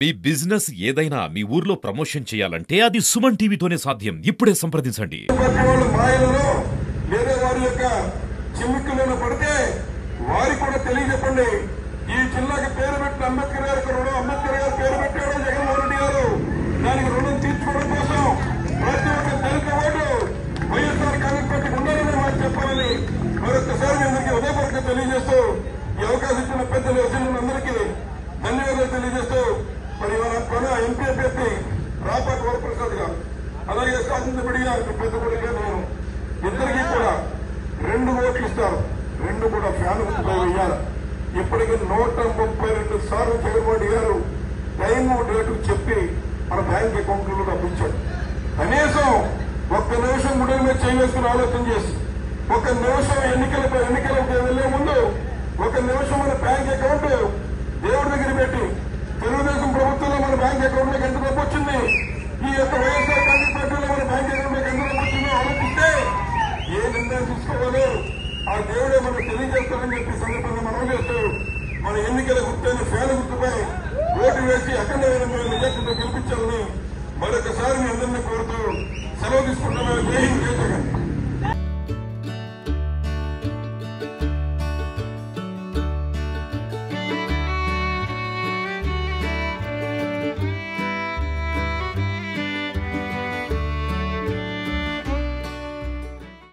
మీ business ఏదైనా మీ ఊర్లో promotion చేయాలంటే అది సుమన్ టీవీతోనే సాధ్యం. ఇప్పుడే సంప్రదించండి. పార్టీ వాళ్ళ వేరే వారి యొక్క చిమ్మిక్కులను పడితే వారికి కూడా తెలియజెప్పండి. ఈ జిల్లాకి పేరు పెట్టిన అంబేద్కర్ గారి రుణం అంబేద్కర్ గారు పేరు పెట్టాడు జగన్మోహన్ రెడ్డి గారు. దానికి రుణం తీర్చుకోవడం కోసం ప్రతి ఒక్క దళిత ఓటు వైఎస్ఆర్ కాంగ్రెస్ పార్టీ ఉండాలని మాకు చెప్పాలని మరొకసారి మీ అందరికీ ఉదయపూర్వక తెలియజేస్తూ ఈ అవకాశం ఇచ్చిన పెద్దలు వచ్చిన అందరికీ ధన్యవాదాలు తెలియజేస్తూ వరప్రసాద్ గారు అలాగే శాసనసభ్యుడిగా పెద్ద నేను ఇద్దరికి కూడా రెండు ఓట్లు ఇస్తారు. రెండు కూడా ఫ్యాన్ గుర్తుపై వేయాలి. ఇప్పటికి నూట ముప్పై రెండు సార్లు జగన్మోహన్ రెడ్డి గారు టైము డేటు చెప్పి మన బ్యాంక్ అకౌంట్లో డబ్బించాడు కనీసం ఒక్క నిమిషం గుడి మీద చేయవేసుకుని ఆలోచన చేసి ఒక నిమిషం ఎన్నికల ఎన్నికలకు వెళ్ళే ముందు ఒక నిమిషం మన బ్యాంక్ అకౌంట్ దేవుడి దగ్గర పెట్టి తెలుగుదేశం ప్రభుత్వంలో మన బ్యాంక్ అకౌంట్ ఎంత డబ్బు వచ్చింది? ఈ యొక్క వైఎస్ఆర్ కాంగ్రెస్ పార్టీలో మన బ్యాంక్ మీకు ఎందుకు వచ్చిందో ఆలోచిస్తే ఏ నిర్ణయం తీసుకోవాలో ఆ దేవుడే మనకు తెలియజేస్తారని చెప్పి సందర్భంగా మనం చేస్తూ మన ఎన్నికల గుర్తైన ఫ్యాన్ గుర్తుపై ఓటు వేసి అఖండమైన మేము గెలిపించాలని మరొకసారి మీ అందరినీ కోరుతూ సెలవు తీసుకుంటాం